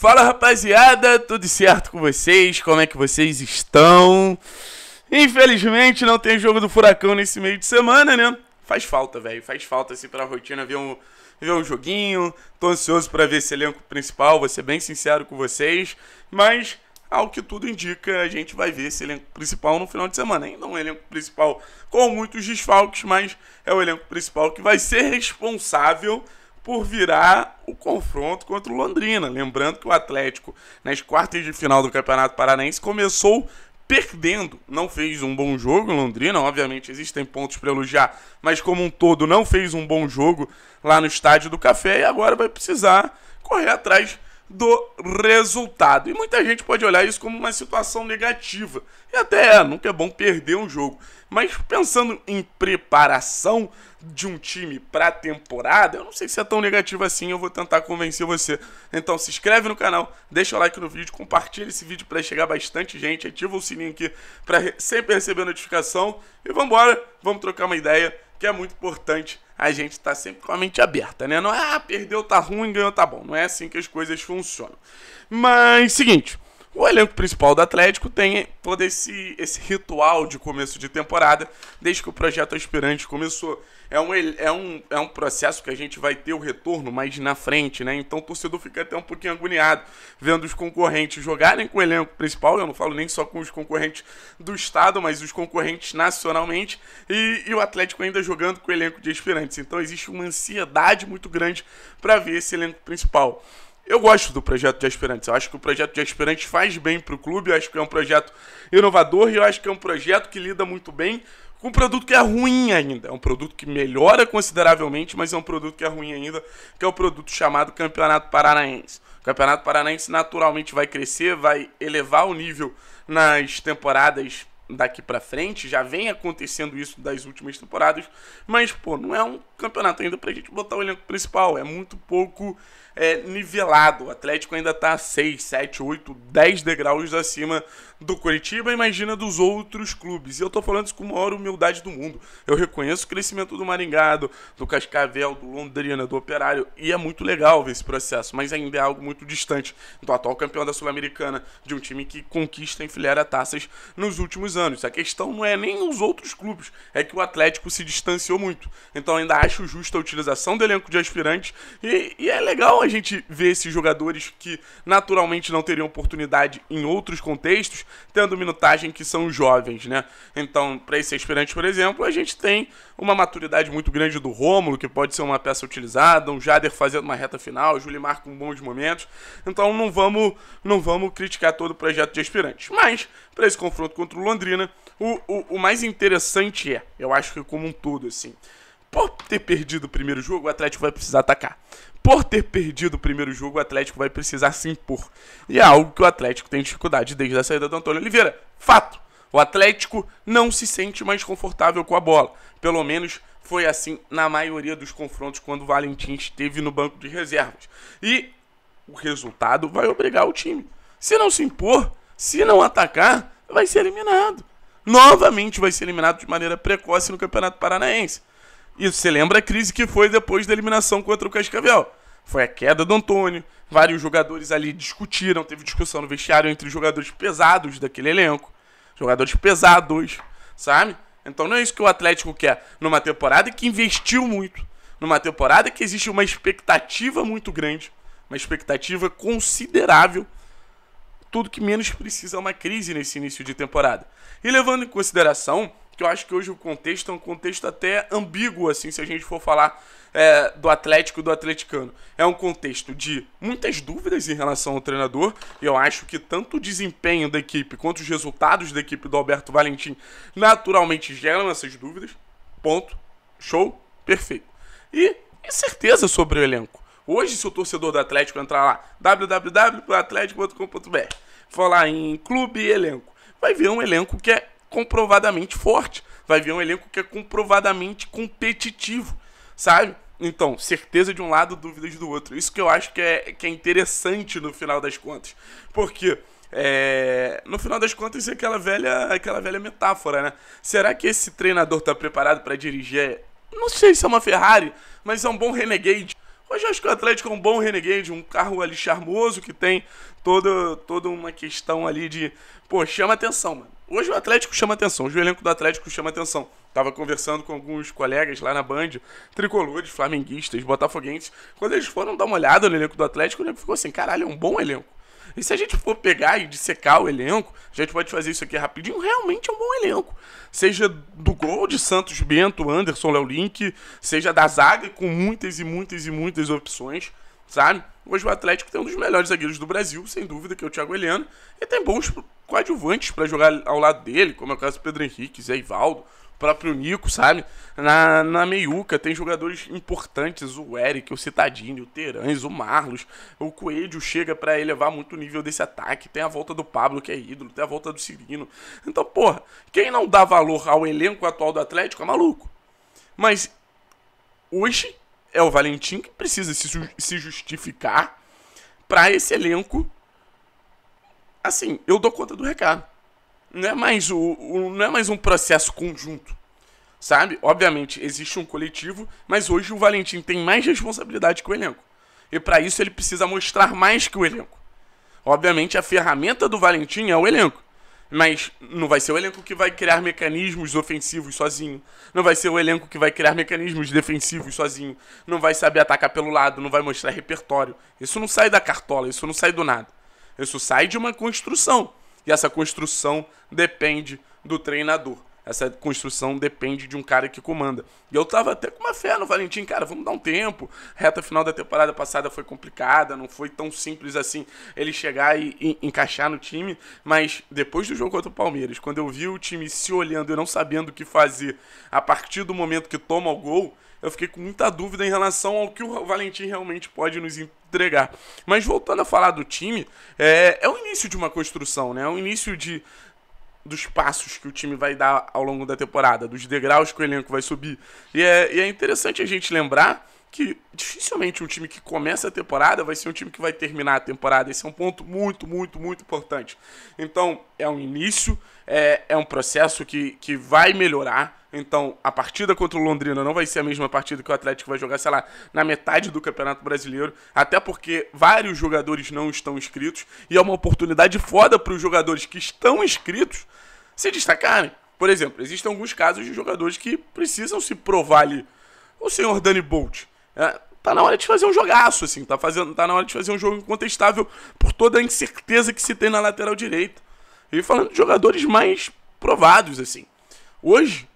Fala rapaziada, tudo certo com vocês? Como é que vocês estão? Infelizmente não tem jogo do Furacão nesse meio de semana, né? Faz falta, velho. Faz falta assim pra rotina ver um, ver um joguinho. Tô ansioso para ver esse elenco principal, vou ser bem sincero com vocês. Mas, ao que tudo indica, a gente vai ver esse elenco principal no final de semana. Ainda um elenco principal com muitos desfalques, mas é o elenco principal que vai ser responsável por virar o confronto contra o Londrina. Lembrando que o Atlético, nas quartas de final do Campeonato Paranaense, começou perdendo. Não fez um bom jogo em Londrina, obviamente existem pontos para elogiar, mas como um todo não fez um bom jogo lá no Estádio do Café e agora vai precisar correr atrás do resultado. E muita gente pode olhar isso como uma situação negativa. E até é, nunca é bom perder um jogo. Mas pensando em preparação de um time para a temporada, eu não sei se é tão negativo assim, eu vou tentar convencer você. Então se inscreve no canal, deixa o like no vídeo, compartilha esse vídeo para chegar bastante gente, ativa o sininho aqui para sempre receber notificação e vamos embora, vamos trocar uma ideia que é muito importante a gente estar tá sempre com a mente aberta, né? Não é, ah, perdeu, tá ruim, ganhou, tá bom. Não é assim que as coisas funcionam. Mas, seguinte, o elenco principal do Atlético tem todo esse, esse ritual de começo de temporada, desde que o projeto aspirante começou. É um, é, um, é um processo que a gente vai ter o retorno mais na frente, né? Então o torcedor fica até um pouquinho agoniado vendo os concorrentes jogarem com o elenco principal. Eu não falo nem só com os concorrentes do estado, mas os concorrentes nacionalmente. E, e o Atlético ainda jogando com o elenco de aspirantes. Então existe uma ansiedade muito grande para ver esse elenco principal. Eu gosto do projeto de aspirantes. Eu acho que o projeto de aspirantes faz bem para o clube. Eu acho que é um projeto inovador e eu acho que é um projeto que lida muito bem com um produto que é ruim ainda. É um produto que melhora consideravelmente, mas é um produto que é ruim ainda, que é o produto chamado Campeonato Paranaense. O Campeonato Paranaense naturalmente vai crescer, vai elevar o nível nas temporadas daqui para frente, já vem acontecendo isso das últimas temporadas, mas pô, não é um campeonato ainda pra gente botar o elenco principal, é muito pouco é, nivelado. O Atlético ainda está 6, 7, 8, 10 degraus acima do Curitiba, imagina dos outros clubes. E eu estou falando isso com a maior humildade do mundo. Eu reconheço o crescimento do Maringá, do, Cascavel, do Londrina, do Operário, e é muito legal ver esse processo, mas ainda é algo muito distante do atual campeão da Sul-Americana, de um time que conquista e enfileira taças nos últimos anos. A questão não é nem os outros clubes, é que o Atlético se distanciou muito. Então ainda acho justa a utilização do elenco de aspirantes, e, e é legal a gente vê esses jogadores que naturalmente não teriam oportunidade em outros contextos, tendo minutagem que são jovens, né? Então, para esse aspirante, por exemplo, a gente tem uma maturidade muito grande do Rômulo, que pode ser uma peça utilizada, um Jader fazendo uma reta final, o Julimar com bons momentos. Então, não vamos, não vamos criticar todo o projeto de aspirantes. Mas, para esse confronto contra o Londrina, o, o, o mais interessante é, eu acho que como um todo, assim, por ter perdido o primeiro jogo, o Atlético vai precisar atacar por ter perdido o primeiro jogo, o Atlético vai precisar se impor. E é algo que o Atlético tem dificuldade desde a saída do Antônio Oliveira. Fato! O Atlético não se sente mais confortável com a bola. Pelo menos foi assim na maioria dos confrontos quando o Valentim esteve no banco de reservas. E o resultado vai obrigar o time. Se não se impor, se não atacar, vai ser eliminado. Novamente vai ser eliminado de maneira precoce no Campeonato Paranaense. Isso você lembra a crise que foi depois da eliminação contra o Cascavel foi a queda do Antônio. Vários jogadores ali discutiram, teve discussão no vestiário entre os jogadores pesados daquele elenco. Jogadores pesados, sabe? Então não é isso que o Atlético quer numa temporada que investiu muito. Numa temporada que existe uma expectativa muito grande, uma expectativa considerável. Tudo que menos precisa é uma crise nesse início de temporada. E levando em consideração que eu acho que hoje o contexto é um contexto até ambíguo, assim, se a gente for falar é, do Atlético do atleticano. É um contexto de muitas dúvidas em relação ao treinador, e eu acho que tanto o desempenho da equipe quanto os resultados da equipe do Alberto Valentim naturalmente geram essas dúvidas. Ponto. Show. Perfeito. E certeza sobre o elenco. Hoje, se o torcedor do Atlético entrar lá, www.atletico.com.br, falar em clube e elenco, vai ver um elenco que é comprovadamente forte. Vai ver um elenco que é comprovadamente competitivo, sabe? Então, certeza de um lado, dúvidas do outro. Isso que eu acho que é, que é interessante no final das contas. Porque, é, no final das contas, é aquela velha, aquela velha metáfora, né? Será que esse treinador está preparado para dirigir? Não sei se é uma Ferrari, mas é um bom Renegade. Hoje eu acho que o Atlético é um bom Renegade, um carro ali charmoso que tem toda, toda uma questão ali de. Pô, chama atenção, mano. Hoje o Atlético chama atenção, hoje o elenco do Atlético chama atenção. Tava conversando com alguns colegas lá na Band, tricolores, flamenguistas, botafoguenses. Quando eles foram dar uma olhada no elenco do Atlético, o elenco ficou assim: caralho, é um bom elenco. E se a gente for pegar e dissecar o elenco, a gente pode fazer isso aqui rapidinho, realmente é um bom elenco. Seja do gol de Santos Bento, Anderson, Léo Link, seja da zaga, com muitas e muitas e muitas opções, sabe? Hoje o Atlético tem um dos melhores zagueiros do Brasil, sem dúvida, que é o Thiago Heleno, e tem bons coadjuvantes para jogar ao lado dele, como é o caso do Pedro Henrique, Zé Ivaldo, próprio Nico, sabe? Na, na meiuca tem jogadores importantes, o Eric, o Citadini, o Terães, o Marlos, o Coelho chega para elevar muito o nível desse ataque, tem a volta do Pablo, que é ídolo, tem a volta do Cirino. Então, porra, quem não dá valor ao elenco atual do Atlético é maluco. Mas hoje é o Valentim que precisa se, se justificar para esse elenco. Assim, eu dou conta do recado não é mais, o, o, não é mais um processo conjunto. Sabe? Obviamente, existe um coletivo, mas hoje o Valentim tem mais responsabilidade que o elenco. E para isso ele precisa mostrar mais que o elenco. Obviamente, a ferramenta do Valentim é o elenco. Mas não vai ser o elenco que vai criar mecanismos ofensivos sozinho. Não vai ser o elenco que vai criar mecanismos defensivos sozinho. Não vai saber atacar pelo lado, não vai mostrar repertório. Isso não sai da cartola, isso não sai do nada. Isso sai de uma construção. E essa construção depende do treinador. Essa construção depende de um cara que comanda. E eu tava até com uma fé no Valentim, cara, vamos dar um tempo. reta final da temporada passada foi complicada, não foi tão simples assim ele chegar e, e, encaixar no time. Mas depois do jogo contra o Palmeiras, quando eu vi o time se olhando e não sabendo o que fazer a partir do momento que toma o gol, eu fiquei com muita dúvida em relação ao que o Valentim realmente pode nos entregar. Mas voltando a falar do time, é, é o início de uma construção, né? É o início de dos passos que o time vai dar ao longo da temporada, dos degraus que o elenco vai subir. E é, e é interessante a gente lembrar que dificilmente um time que começa a temporada vai ser um time que vai terminar a temporada. Esse é um ponto muito, muito, muito importante. Então, é um início, é, é um processo que, que vai melhorar. Então, a partida contra o Londrina não vai ser a mesma partida que o Atlético vai jogar, sei lá, na metade do Campeonato Brasileiro, até porque vários jogadores não estão inscritos e é uma oportunidade foda para os jogadores que estão inscritos se destacarem. Por exemplo, existem alguns casos de jogadores que precisam se provar ali. O senhor Dani Bolt. É, tá na hora de fazer um jogaço, assim. Tá, fazendo, tá na hora de fazer um jogo incontestável por toda a incerteza que se tem na lateral direita. E falando de jogadores mais provados, assim. Hoje,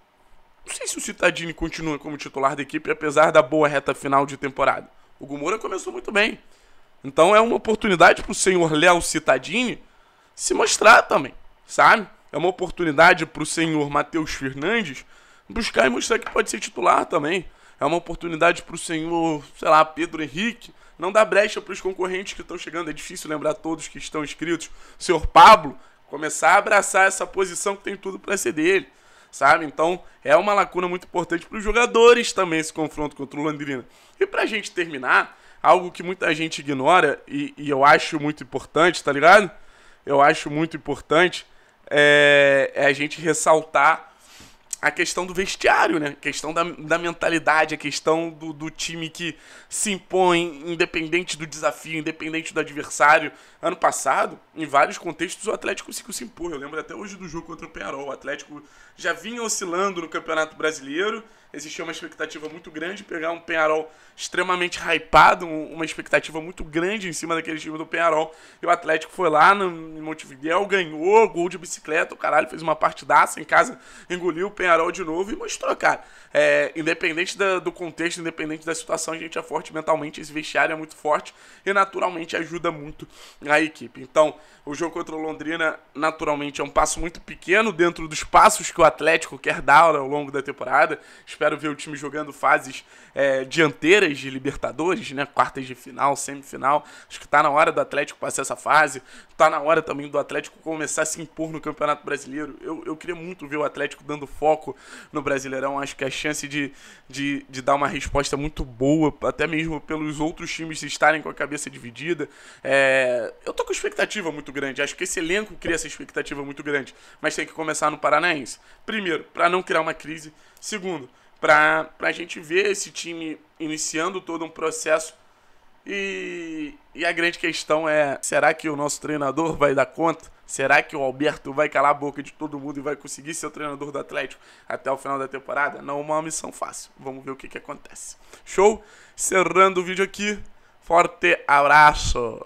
não sei se o Citadini continua como titular da equipe, apesar da boa reta final de temporada. O Gumura começou muito bem. Então é uma oportunidade para o senhor Léo Citadini se mostrar também, sabe? É uma oportunidade para o senhor Matheus Fernandes buscar e mostrar que pode ser titular também. É uma oportunidade para o senhor, sei lá, Pedro Henrique. Não dá brecha para os concorrentes que estão chegando. É difícil lembrar todos que estão inscritos. O senhor Pablo começar a abraçar essa posição que tem tudo para ser dele sabe? Então é uma lacuna muito importante para os jogadores também esse confronto contra o Londrina. E para a gente terminar, algo que muita gente ignora e, e, eu acho muito importante, tá ligado? Eu acho muito importante é, é a gente ressaltar a questão do vestiário, né? A questão da, da mentalidade, a questão do, do time que se impõe, independente do desafio, independente do adversário. Ano passado, em vários contextos, o Atlético conseguiu se impor. Eu lembro até hoje do jogo contra o Penarol. O Atlético já vinha oscilando no Campeonato Brasileiro existia uma expectativa muito grande, pegar um Penharol extremamente hypado, uma expectativa muito grande em cima daquele time do Penharol. E o Atlético foi lá no, em Montevideo, ganhou, gol de bicicleta, o caralho fez uma partidaça em casa, engoliu o Penharol de novo e mostrou, cara. É, independente da, do contexto, independente da situação, a gente é forte mentalmente, esse vestiário é muito forte e naturalmente ajuda muito a equipe. Então, o jogo contra o Londrina, naturalmente, é um passo muito pequeno dentro dos passos que o Atlético quer dar ao longo da temporada. Ver o time jogando fases é, dianteiras de Libertadores, né? Quartas de final, semifinal. Acho que tá na hora do Atlético passar essa fase. Tá na hora também do Atlético começar a se impor no Campeonato Brasileiro. Eu, eu queria muito ver o Atlético dando foco no Brasileirão. Acho que a chance de, de, de dar uma resposta muito boa, até mesmo pelos outros times estarem com a cabeça dividida. É, eu tô com expectativa muito grande. Acho que esse elenco cria essa expectativa muito grande. Mas tem que começar no Paranaense. Primeiro, para não criar uma crise. Segundo, para a gente ver esse time iniciando todo um processo E, e a grande questão é: será que o nosso treinador vai dar conta? Será que o Alberto vai calar a boca de todo mundo e vai conseguir ser o treinador do Atlético até o final da temporada? Não é uma missão fácil. Vamos ver o que, que acontece. Show? Cerrando o vídeo aqui. Forte abraço!